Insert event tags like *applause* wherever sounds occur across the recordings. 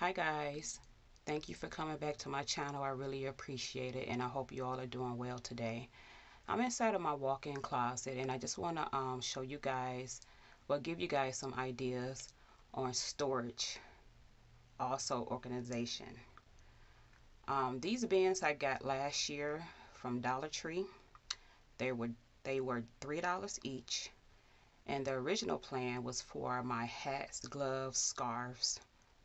Hi guys, thank you for coming back to my channel. I really appreciate it and I hope you all are doing well today. I'm inside of my walk-in closet and I just want to um, show you guys, well give you guys some ideas on storage, also organization. Um, these bins I got last year from Dollar Tree. They were they were three dollars each, and the original plan was for my hats, gloves, scarves,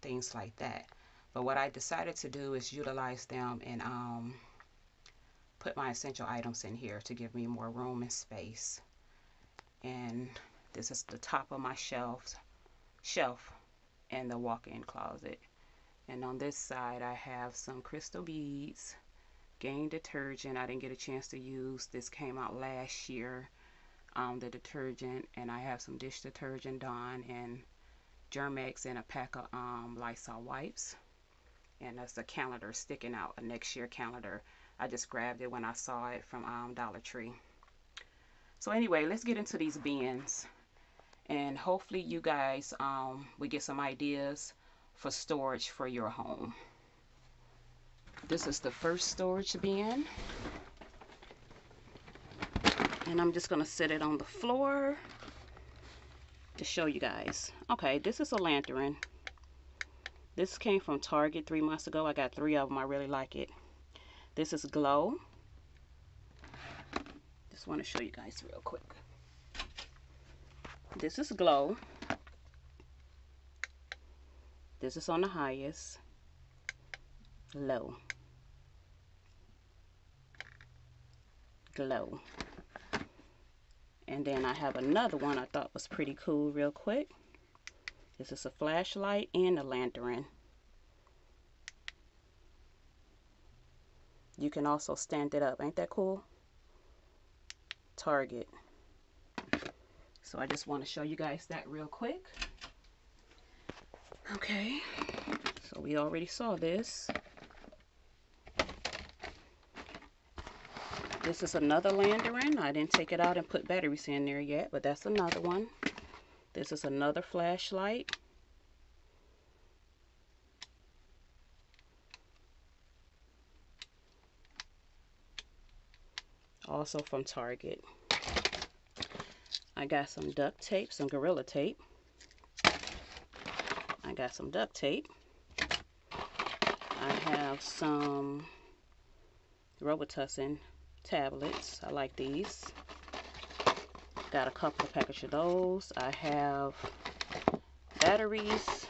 things like that. But what I decided to do is utilize them and um, put my essential items in here to give me more room and space. And this is the top of my shelves, shelf and the walk-in closet. And on this side I have some crystal beads, Gain detergent I didn't get a chance to use. This came out last year, um, the detergent. And I have some dish detergent Dawn and Germ-X and a pack of um, Lysol wipes. And that's a calendar sticking out, a next year calendar. I just grabbed it when I saw it from um, Dollar Tree. So anyway, let's get into these bins. And hopefully you guys um, will get some ideas for storage for your home. This is the first storage bin. And I'm just going to set it on the floor to show you guys. Okay, this is a lantern. This came from Target three months ago. I got three of them. I really like it. This is Glow. Just want to show you guys real quick. This is Glow. This is on the highest. Low. Glow. And then I have another one I thought was pretty cool real quick. This is a flashlight and a lantern. You can also stand it up. Ain't that cool? Target. So I just want to show you guys that real quick. Okay. So we already saw this. This is another lantern. I didn't take it out and put batteries in there yet, but that's another one. This is another flashlight. Also from Target. I got some duct tape, some Gorilla Tape. I got some duct tape. I have some Robitussin tablets. I like these. Got a couple of packages of those. I have batteries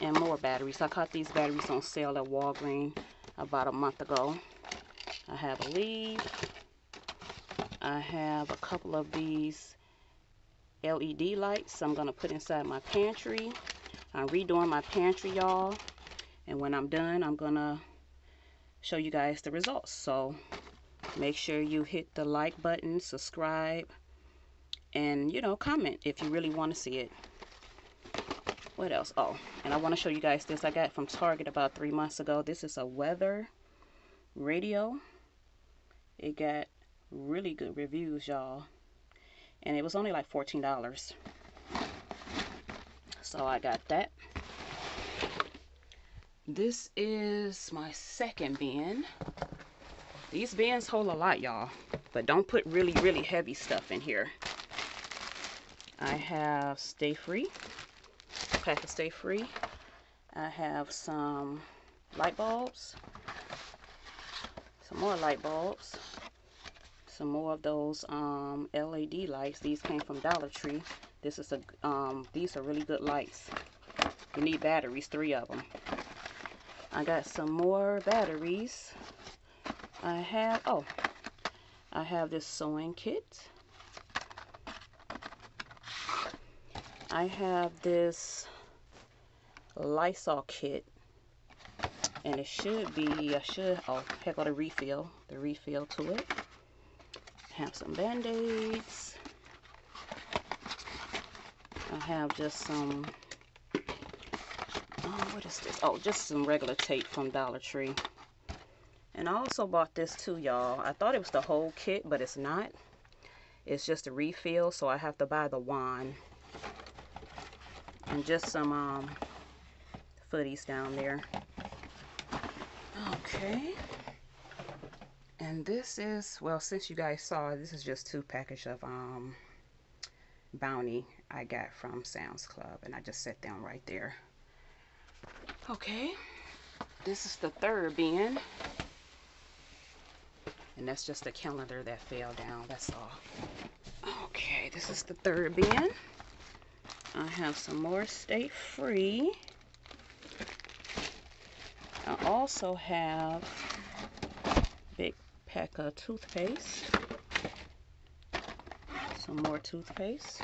and more batteries. I caught these batteries on sale at Walgreens about a month ago. I have a lead. I have a couple of these LED lights I'm going to put inside my pantry. I'm redoing my pantry, y'all. And when I'm done, I'm going to show you guys the results. So Make sure you hit the like button, subscribe, and, you know, comment if you really want to see it. What else? Oh, and I want to show you guys this I got from Target about three months ago. This is a weather radio. It got really good reviews, y'all. And it was only like $14. So I got that. This is my second bin. These bins hold a lot, y'all. But don't put really, really heavy stuff in here. I have Stay Free. Pack of Stay Free. I have some light bulbs. Some more light bulbs. Some more of those um, LED lights. These came from Dollar Tree. This is a, um, these are really good lights. You need batteries, three of them. I got some more batteries. I have, oh, I have this sewing kit. I have this Lysol kit. And it should be, I should, oh, heck, got a refill, the refill to it. Have some band-aids. I have just some, oh, what is this? Oh, just some regular tape from Dollar Tree. And I also bought this too, y'all. I thought it was the whole kit, but it's not. It's just a refill, so I have to buy the wand. And just some um, footies down there. Okay. And this is, well, since you guys saw, this is just two package of um, Bounty I got from Sam's Club. And I just set them right there. Okay. This is the third bin. And that's just a calendar that fell down. That's all. Okay, this is the third bin. I have some more Stay Free. I also have big pack of toothpaste. Some more toothpaste.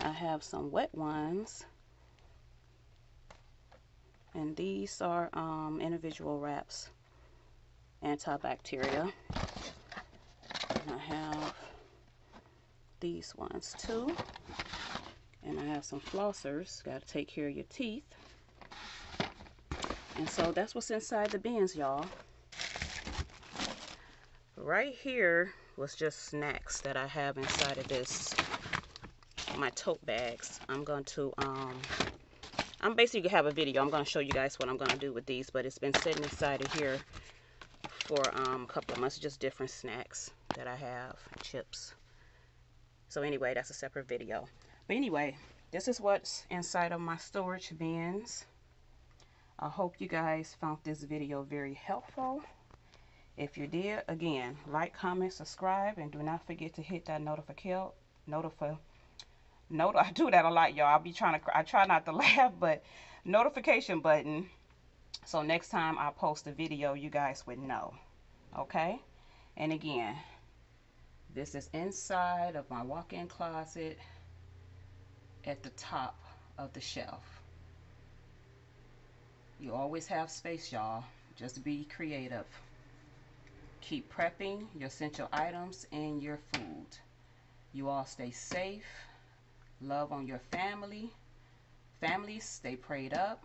I have some wet ones. And these are um, individual wraps antibacterial. And I have these ones too. And I have some flossers. Got to take care of your teeth. And so that's what's inside the bins, y'all. Right here was just snacks that I have inside of this, my tote bags. I'm going to, um, I'm basically gonna have a video. I'm going to show you guys what I'm going to do with these, but it's been sitting inside of here for um, a couple of months. Just different snacks that I have, chips. So anyway, that's a separate video. But anyway, this is what's inside of my storage bins. I hope you guys found this video very helpful. If you did, again, like, comment, subscribe, and do not forget to hit that notification. Notify. Note. *laughs* I do that a lot, y'all. I'll be trying to. I try not to *laughs* laugh, but notification button so next time I post a video, you guys would know. Okay? And again, this is inside of my walk-in closet at the top of the shelf. You always have space, y'all. Just be creative. Keep prepping your essential items and your food. You all stay safe. Love on your family. Families, stay prayed up